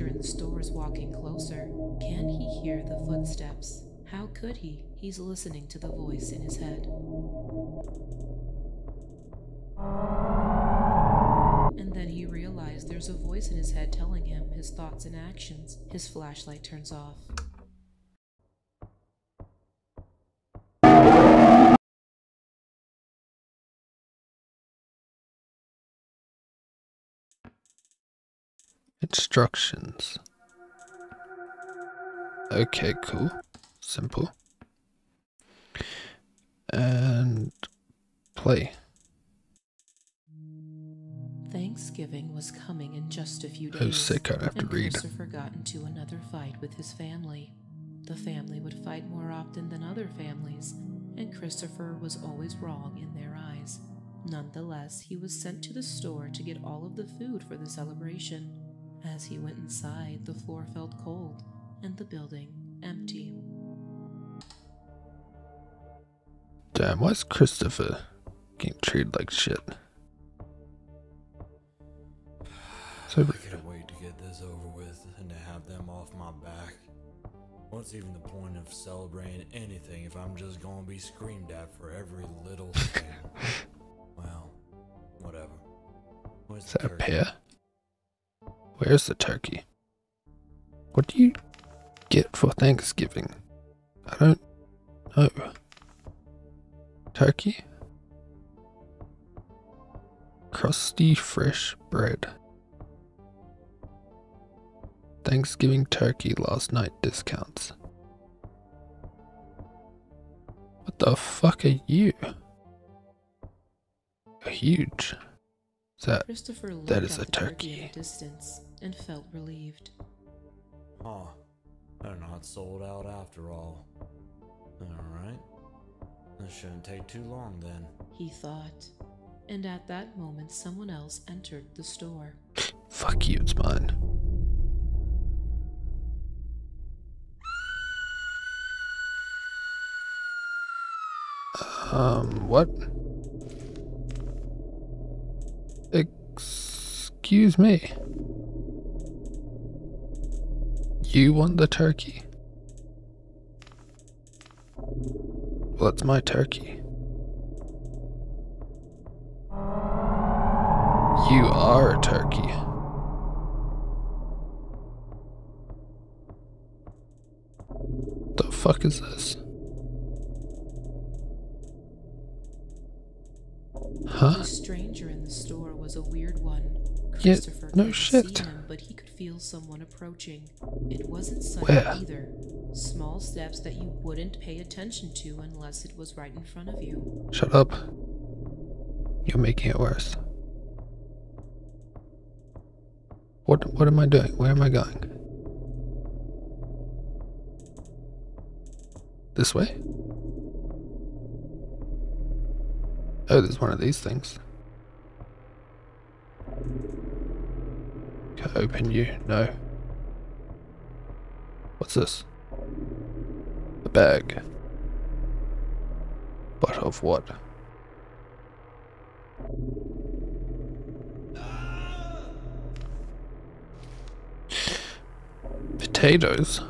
stranger in the store is walking closer. Can he hear the footsteps? How could he? He's listening to the voice in his head. And then he realized there's a voice in his head telling him his thoughts and actions. His flashlight turns off. Instructions. Okay, cool. Simple. And play. Thanksgiving was coming in just a few oh, days. Oh, sick, I'd have to read. Christopher got into another fight with his family. The family would fight more often than other families, and Christopher was always wrong in their eyes. Nonetheless, he was sent to the store to get all of the food for the celebration. As he went inside, the floor felt cold and the building empty. Damn, why is Christopher getting treated like shit? So, I can't wait to get this over with and to have them off my back. What's even the point of celebrating anything if I'm just gonna be screamed at for every little thing? well, whatever. Where's is that a turkey? pear? Where's the turkey? What do you get for Thanksgiving? I don't know. Turkey? Crusty fresh bread. Thanksgiving turkey last night discounts. What the fuck are you? You're huge. Is that That is a turkey in turkey. the distance and felt relieved. Huh. They're not sold out after all. Alright. This shouldn't take too long then. He thought. And at that moment, someone else entered the store. Fuck you, it's mine. Um, what? Excuse me. You want the turkey? Well, it's my turkey. You are a turkey. The fuck is this? Huh? The stranger in the store was a weird one. Christopher no shit. see him, but he could feel someone approaching. It wasn't sudden Where? either. Small steps that you wouldn't pay attention to unless it was right in front of you. Shut up. You're making it worse. What what am I doing? Where am I going? This way? Oh, there's one of these things. Can I open you? No. What's this? A bag. But of what? Potatoes?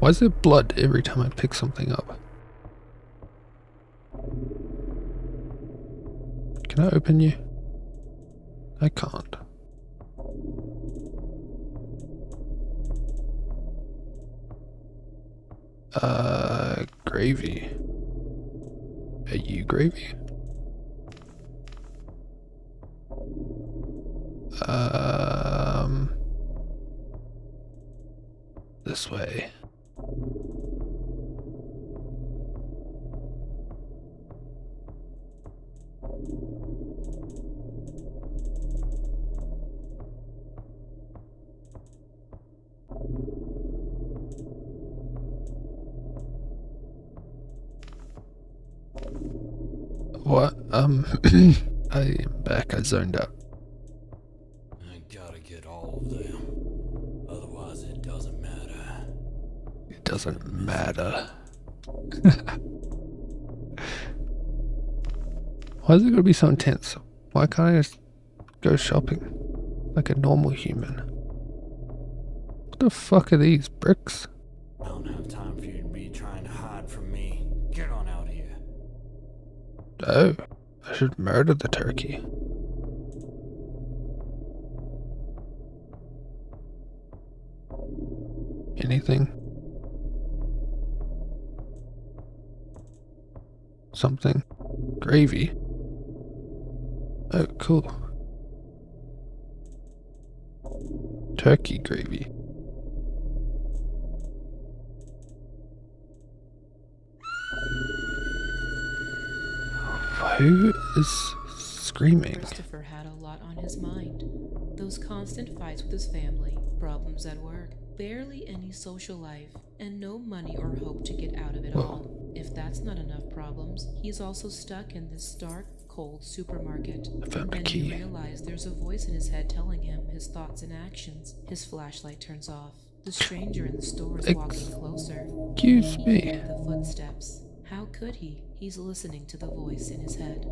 Why is there blood every time I pick something up? Can I open you? I can't. Uh, gravy. Are you gravy? Um, this way. Um, I am back. I zoned out. I gotta get all of them. Otherwise, it doesn't matter. It doesn't matter. Why is it gonna be so intense? Why can't I just go shopping like a normal human? What the fuck are these bricks? I don't have time for you to be trying to hide from me. Get on out here. Oh, I should murder the turkey. Anything? Something? Gravy? Oh, cool. Turkey gravy. Who is screaming? Christopher had a lot on his mind. Those constant fights with his family, problems at work, barely any social life, and no money or hope to get out of it Whoa. all. If that's not enough problems, he's also stuck in this stark, cold supermarket. I found a Then he realized there's a voice in his head telling him his thoughts and actions. His flashlight turns off. The stranger in the store is walking closer. Excuse me. the footsteps. How could he? He's listening to the voice in his head.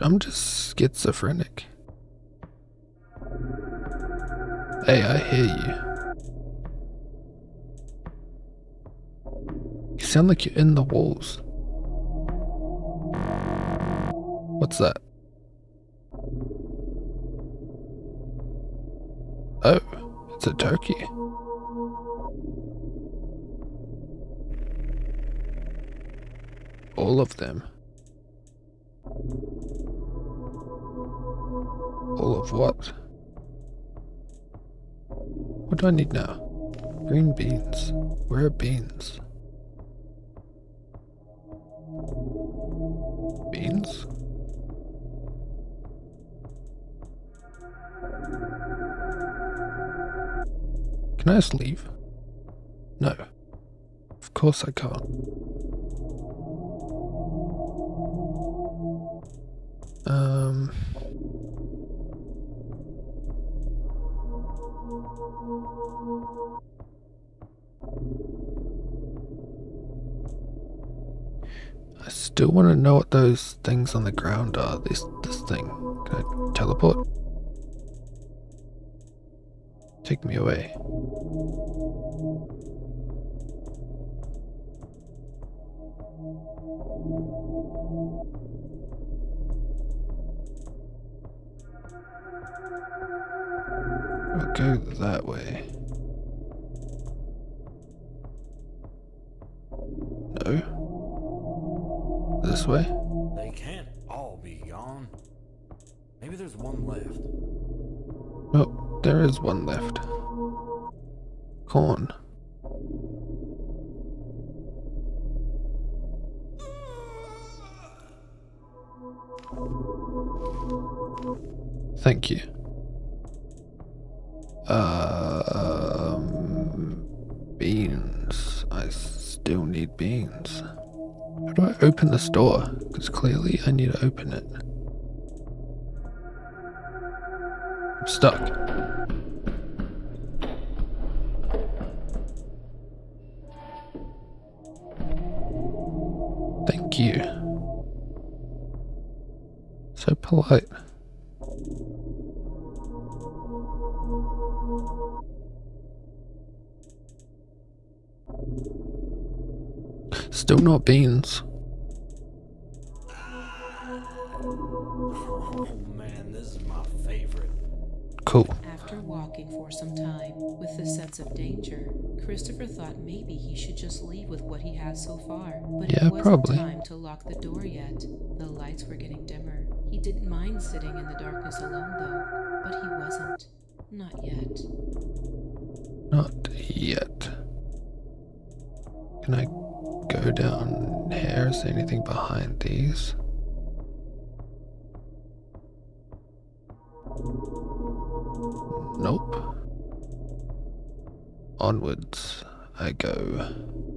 I'm just schizophrenic. Hey, I hear you. You sound like you're in the walls. What's that? Oh, it's a turkey. All of them. All of what? What do I need now? Green beans. Where are beans? Beans? Can I just leave? No. Of course I can't. Um. I still want to know what those things on the ground are. This this thing. Can I teleport? Take me away. That way. No? This way? They can't all be gone. Maybe there's one left. Oh, there is one left. Corn. Thank you. Um, beans. I still need beans. How do I open this door? Because clearly I need to open it. I'm stuck. Thank you. So polite. Still not beans. Oh man, this is my favorite. Cool. After walking for some time with the sense of danger, Christopher thought maybe he should just leave with what he has so far. But Yeah, it wasn't probably. time to lock the door yet. The lights were getting dimmer. He didn't mind sitting in the darkness alone though, but he wasn't. Not yet. Not yet. Can I go down here? Is there anything behind these? Nope. Onwards I go.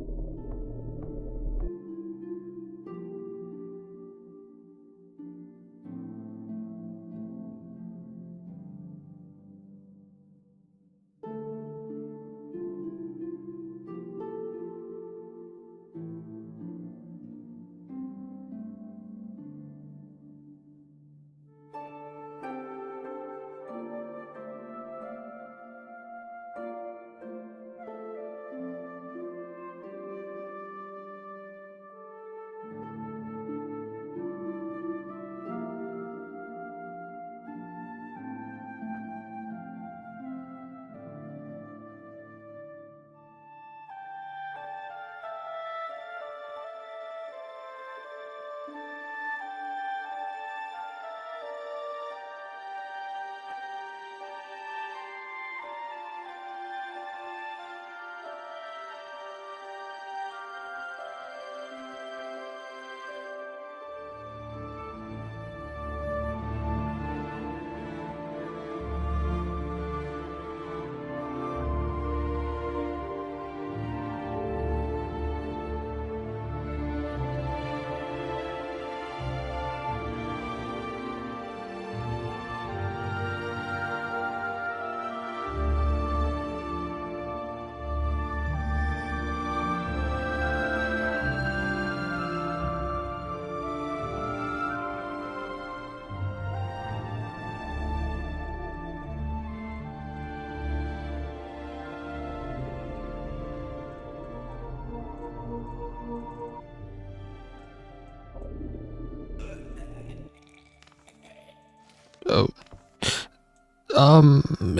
Um,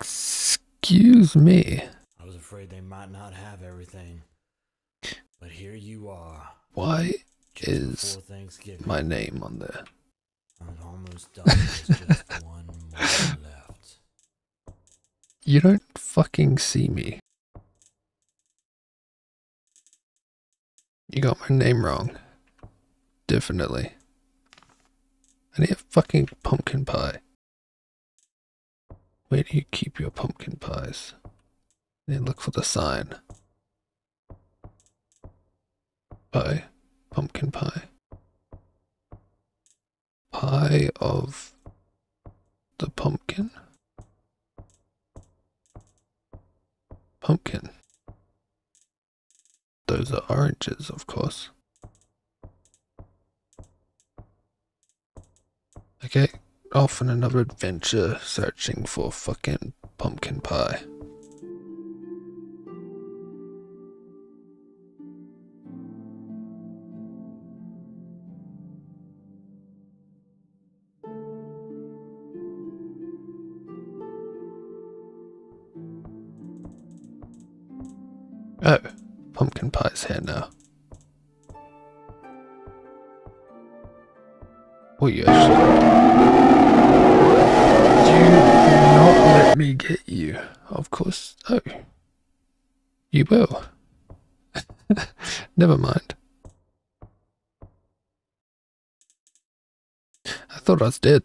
excuse me. I was afraid they might not have everything. But here you are. Why Just Is my name on there? I'm almost done. There's just one more left. You don't fucking see me. You got my name wrong. Definitely. I need a fucking pumpkin pie. Where do you keep your pumpkin pies? Then look for the sign. Pie. Pumpkin pie. Pie of the pumpkin? Pumpkin. Those are oranges, of course. Okay, off on another adventure searching for fucking pumpkin pie. Oh, pumpkin pie's here now. Oh, you. Do not let me get you. Of course. Oh. You will. Never mind. I thought I was dead.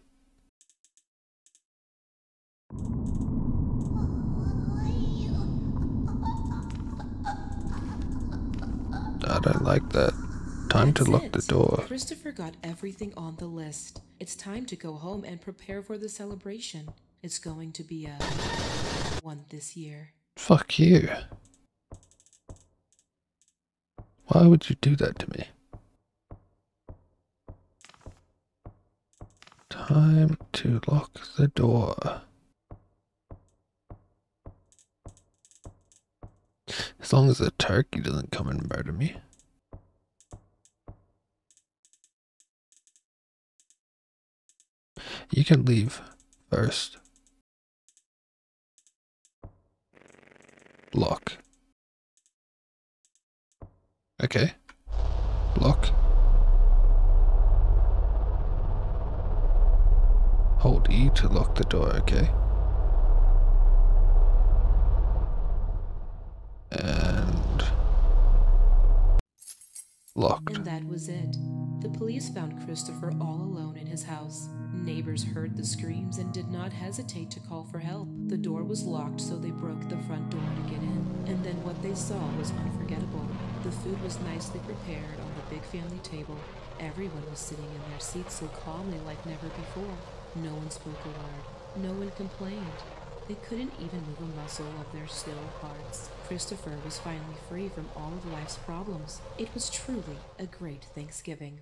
I don't like that. Time to lock it. the door. Christopher got everything on the list. It's time to go home and prepare for the celebration. It's going to be a one this year. Fuck you. Why would you do that to me? Time to lock the door. As long as the turkey doesn't come and murder me. You can leave first. Lock. Okay. Lock. Hold E to lock the door, okay. And locked. And that was it. The police found Christopher all alone in his house. Neighbors heard the screams and did not hesitate to call for help. The door was locked, so they broke the front door to get in. And then what they saw was unforgettable. The food was nicely prepared on the big family table. Everyone was sitting in their seats so calmly like never before. No one spoke a word. No one complained. They couldn't even move a muscle of their still hearts. Christopher was finally free from all of life's problems. It was truly a great Thanksgiving.